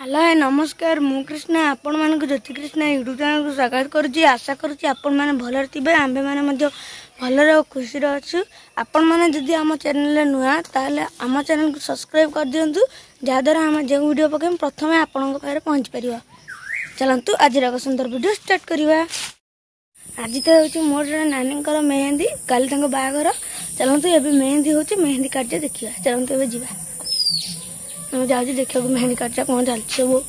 hello ନମସ୍କାର ମୁଁ କୃଷ୍ଣା ଆପଣମାନଙ୍କୁ ଜ୍ୟୋତି କୃଷ୍ଣା ୟୁଟ୍ୟୁବ୍ ଚ୍ୟାନେଲ୍କୁ ସ୍ୱାଗତ କରୁଛି ଆଶା କରୁଛି ଆପଣମାନେ ଭଲରେ ଥିବେ ଆମ୍ଭେମାନେ ମଧ୍ୟ ଭଲରେ ଓ ଖୁସିରେ ଅଛୁ ଆପଣମାନେ ଯଦି ଆମ ଚ୍ୟାନେଲ୍ରେ ନୂଆ ତାହେଲେ ଆମ ଚ୍ୟାନେଲ୍କୁ ସବସ୍କ୍ରାଇବ୍ କରିଦିଅନ୍ତୁ ଯାହାଦ୍ୱାରା ଆମେ ଯେଉଁ ଭିଡ଼ିଓ ପକାଇବୁ ପ୍ରଥମେ ଆପଣଙ୍କ ପାଖରେ ପହଞ୍ଚିପାରିବା ଚାଲନ୍ତୁ ଆଜିର ଏକ ସୁନ୍ଦର ଭିଡ଼ିଓ ଷ୍ଟାର୍ଟ କରିବା ଆଜି ତ ହେଉଛି ମୋର ଜଣେ ନାନୀଙ୍କର ମେହେନ୍ଦୀ କାଲି ତାଙ୍କ ବାହାଘର ଚାଲନ୍ତୁ ଏବେ ମେହେନ୍ଦୀ ହେଉଛି ମେହେନ୍ଦୀ କାର୍ଯ୍ୟ ଦେଖିବା ଚାଲନ୍ତୁ ଏବେ ଯିବା जा देखो मेहंदी कर रहा कौन डालते वो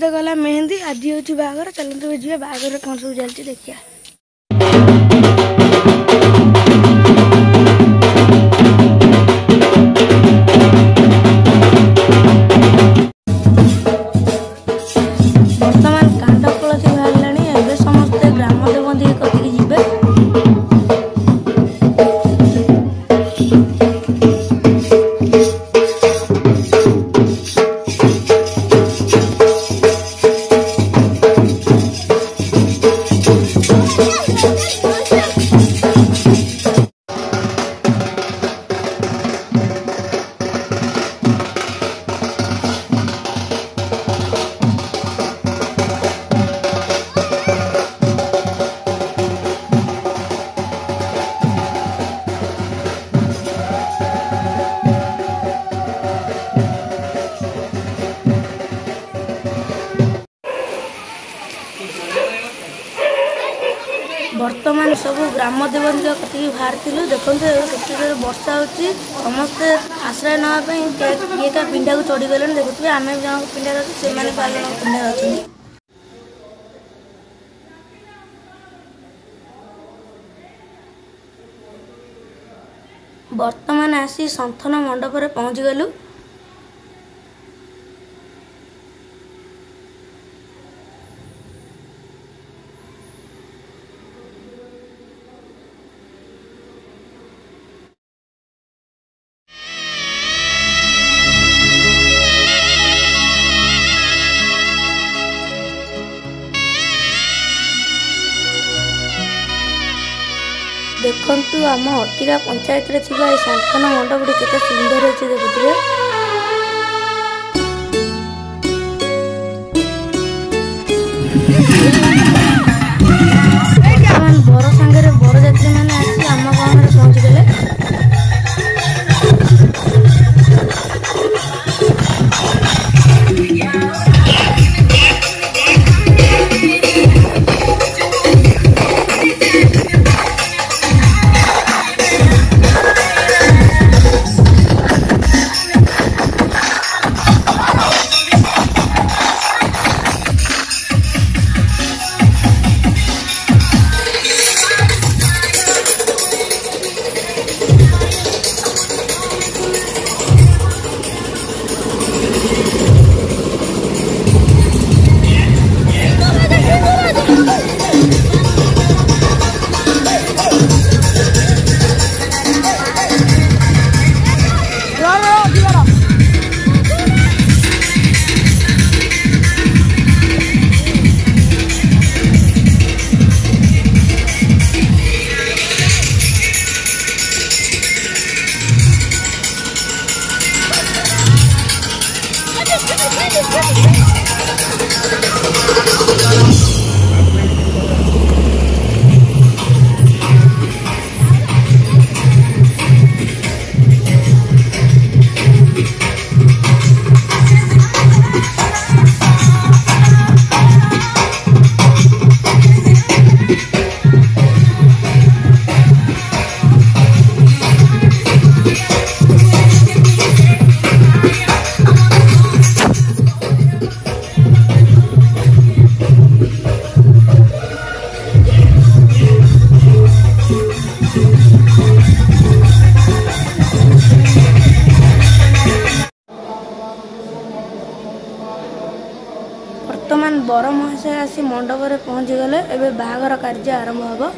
त गला मेहेन्दी आज हौ बाह्र चाहिँ जाघर सब चाहिँ देखिया ସବୁ ଗ୍ରାମ ଦେବନ୍ତ କେତିକି ବାହାରିଥିଲୁ ଦେଖନ୍ତୁ ଏବେ କେତେ ଜୋରେ ବର୍ଷା ହେଉଛି ସମସ୍ତେ ଆଶ୍ରୟ ନେବା ପାଇଁ କିଏ କା ପିଣ୍ଡାକୁ ଚଢ଼ିଗଲେଣି ଦେଖୁଥିବେ ଆମେ ବି ଜଣଙ୍କୁ ପିଣ୍ଡାରେ ଅଛୁ ସେମାନେ ବି ଆଉ ଜଣଙ୍କ ପିଣ୍ଡାରେ ଅଛନ୍ତି ବର୍ତ୍ତମାନ ଆସି ସନ୍ଥନ ମଣ୍ଡପରେ ପହଞ୍ଚିଗଲୁ ଦେଖନ୍ତୁ ଆମ ଅତିରା ପଞ୍ଚାୟତରେ ଥିବା ଏ ସନ୍ତାନ ମଣ୍ଡପଟି କେତେ ସୁନ୍ଦର ହେଇଛି ଦେଖୁଥିବେ ବର ସାଙ୍ଗରେ ବରଯାତ୍ରୀମାନେ ଆସି ଆସି ମଣ୍ଡପରେ ପହଞ୍ଚିଗଲେ ଏବେ ବାହାଘର କାର୍ଯ୍ୟ ଆରମ୍ଭ ହେବ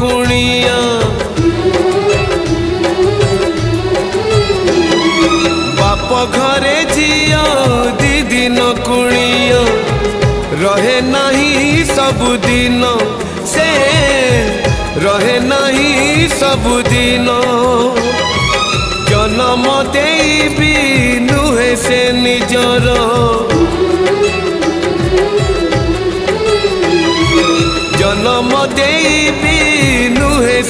कुणिया बाप घरे झिया दिदिन कुणिया रहे नहीं सबुदिन से रहे नहीं सबुदिन जन्म देवी नुहे से निजर जन्म देवी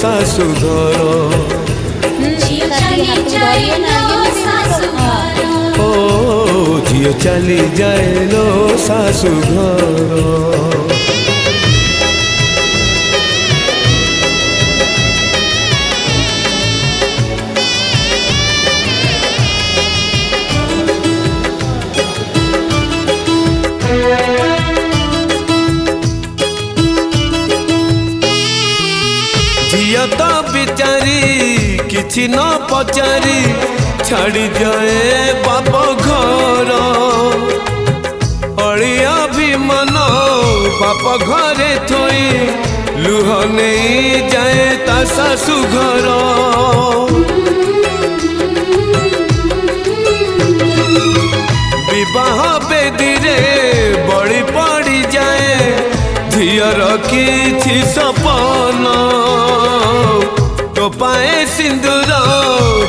सासुधारा ओ झ चली जाए लो सासुधारा କିଛି ନ ପଚାରି ଛାଡ଼ିଯାଏ ବାପ ଘର ଅଳିଆ ଅଭିମାନ ବାପ ଘରେ ଥୋଇ ଲୁହ ନେଇଯାଏ ତା ଶାଶୁ ଘର ବିବାହ ବେଦୀରେ ବଳି ପଡ଼ିଯାଏ ଝିଅର କିଛି ସପନ ঠোঁটো পায়ে সিন্দুর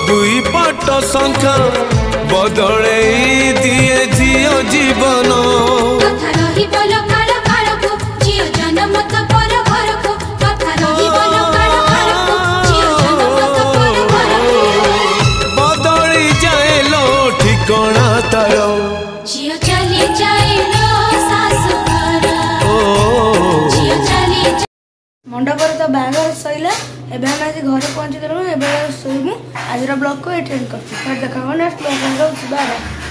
দুই পট শঙ্খ বদলেই দিয়ে ঝিও জীবন কথা ବାହାଘର ସରିଲା ଏବେ ଆମେ ଆଜି ଘରେ ପହଞ୍ଚିଗଲୁ ଏବେ ଶୋଇବୁ ଆଜିର ବ୍ଲଗ୍କୁ ଏଠି କରୁଛୁ ଦେଖା ହେବ ନେକ୍ସଟ ବ୍ଲଗ୍ ରହୁଛି ବାହାଘର